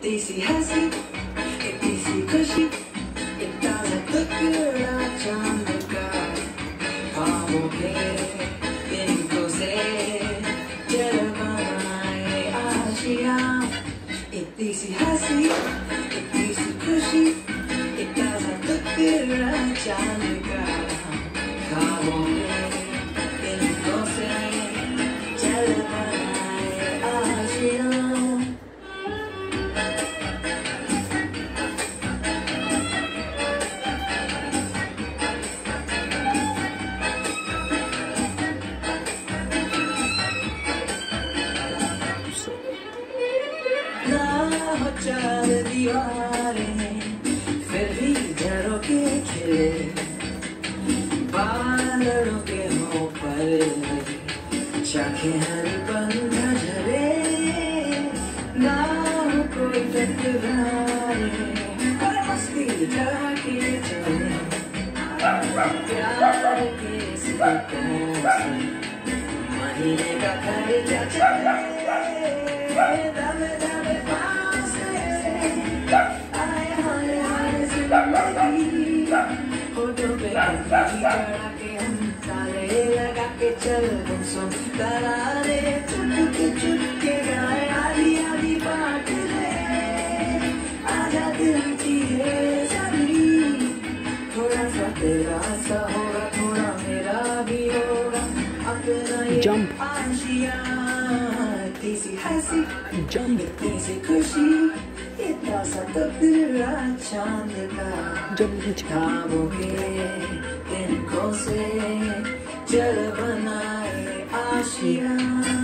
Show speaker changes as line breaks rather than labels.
इतनी सी हँसी इतनी सी खुशी इतना सा टुकड़ा चाँद का ख्वाबों के इनको से जल बनाए आशिया इतनी सी हँसी इतनी सी खुशी इतना सा टुकड़ा चाँद का ख्वाबों चार दीवारें फिर भी घरों के खिले बादलों के मुँह चाखे हरी बंधा झरे ना हो कोई टकराए और मस्ती जाके चले प्यार के महीने का खर्चा चले होठों पे चढ़ा के हम ताले लगा के चल हम सुन तराने चुटके चुटके गाए आधी आधी बात ले आजा दिल की है सभी थोड़ा सा तेरा सा होगा थोड़ा मेरा भी होगा अपना ये
Jump.
आशिया इतनी सी हँसी
Jump.
इतनी सी खुशी इतना सा तकदीरा चाँद का ख्वाबों के तिनकों से जल बनाए आशिया।